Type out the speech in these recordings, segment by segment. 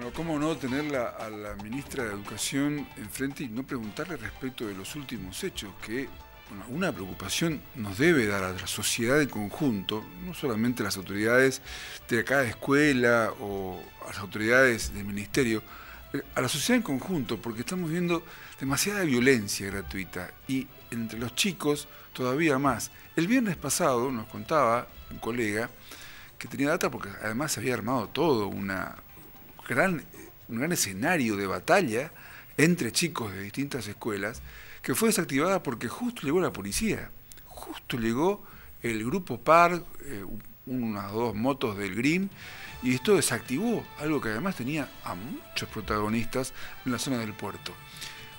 Bueno, ¿cómo no tenerla a la ministra de Educación enfrente y no preguntarle respecto de los últimos hechos? Que una preocupación nos debe dar a la sociedad en conjunto, no solamente a las autoridades de cada escuela o a las autoridades del ministerio, eh, a la sociedad en conjunto, porque estamos viendo demasiada violencia gratuita y entre los chicos todavía más. El viernes pasado nos contaba un colega que tenía data porque además se había armado todo una, gran, un gran escenario de batalla entre chicos de distintas escuelas, que fue desactivada porque justo llegó la policía, justo llegó el grupo PAR, eh, unas dos motos del GRIM, y esto desactivó algo que además tenía a muchos protagonistas en la zona del puerto.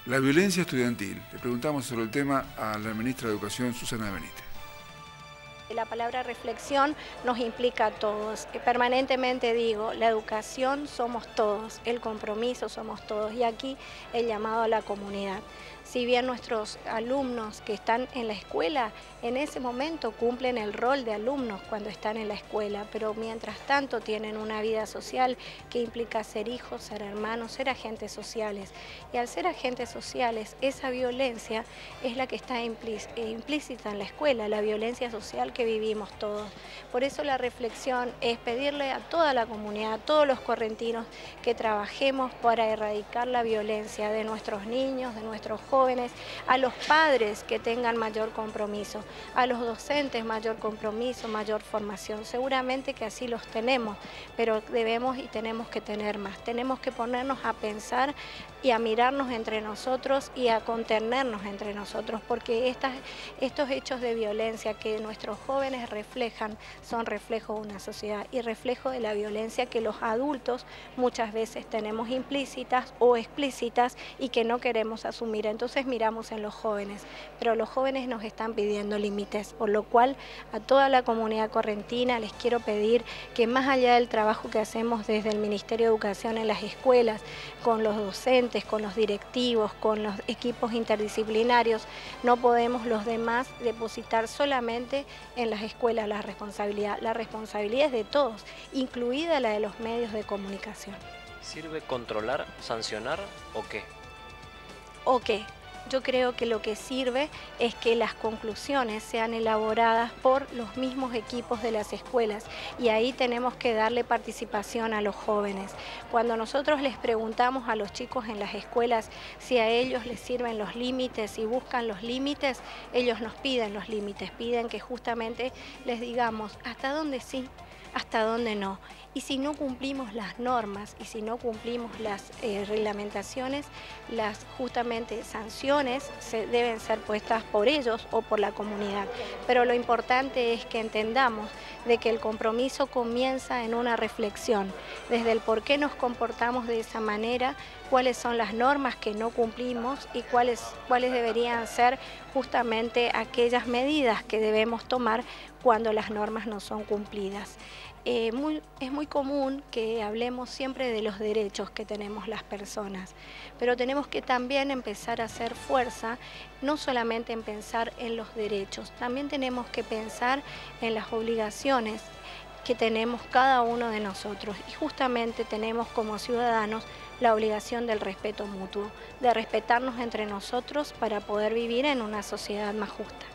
La violencia estudiantil. Le preguntamos sobre el tema a la ministra de Educación, Susana Benítez. La palabra reflexión nos implica a todos. Permanentemente digo, la educación somos todos, el compromiso somos todos y aquí el llamado a la comunidad. Si bien nuestros alumnos que están en la escuela en ese momento cumplen el rol de alumnos cuando están en la escuela, pero mientras tanto tienen una vida social que implica ser hijos, ser hermanos, ser agentes sociales. Y al ser agentes sociales, esa violencia es la que está implícita en la escuela, la violencia social que vivimos todos. Por eso la reflexión es pedirle a toda la comunidad, a todos los correntinos, que trabajemos para erradicar la violencia de nuestros niños, de nuestros jóvenes, a los padres que tengan mayor compromiso, a los docentes mayor compromiso, mayor formación. Seguramente que así los tenemos, pero debemos y tenemos que tener más. Tenemos que ponernos a pensar y a mirarnos entre nosotros y a contenernos entre nosotros, porque estos hechos de violencia que nuestros jóvenes reflejan son reflejo de una sociedad y reflejo de la violencia que los adultos muchas veces tenemos implícitas o explícitas y que no queremos asumir. Entonces miramos en los jóvenes, pero los jóvenes nos están pidiendo límites, por lo cual a toda la comunidad correntina les quiero pedir que más allá del trabajo que hacemos desde el Ministerio de Educación en las escuelas, con los docentes, con los directivos, con los equipos interdisciplinarios, no podemos los demás depositar solamente en las escuelas la responsabilidad. La responsabilidad es de todos, incluida la de los medios de comunicación. ¿Sirve controlar, sancionar o qué? ¿O qué? yo creo que lo que sirve es que las conclusiones sean elaboradas por los mismos equipos de las escuelas y ahí tenemos que darle participación a los jóvenes. Cuando nosotros les preguntamos a los chicos en las escuelas si a ellos les sirven los límites y buscan los límites, ellos nos piden los límites, piden que justamente les digamos hasta dónde sí, hasta dónde no. Y si no cumplimos las normas y si no cumplimos las eh, reglamentaciones, las justamente sanciones se deben ser puestas por ellos o por la comunidad. Pero lo importante es que entendamos de que el compromiso comienza en una reflexión, desde el por qué nos comportamos de esa manera, cuáles son las normas que no cumplimos y cuáles, cuáles deberían ser justamente aquellas medidas que debemos tomar cuando las normas no son cumplidas. Eh, es muy común que hablemos siempre de los derechos que tenemos las personas, pero tenemos que también empezar a hacer fuerza, no solamente en pensar en los derechos, también tenemos que pensar en las obligaciones que tenemos cada uno de nosotros y justamente tenemos como ciudadanos la obligación del respeto mutuo, de respetarnos entre nosotros para poder vivir en una sociedad más justa.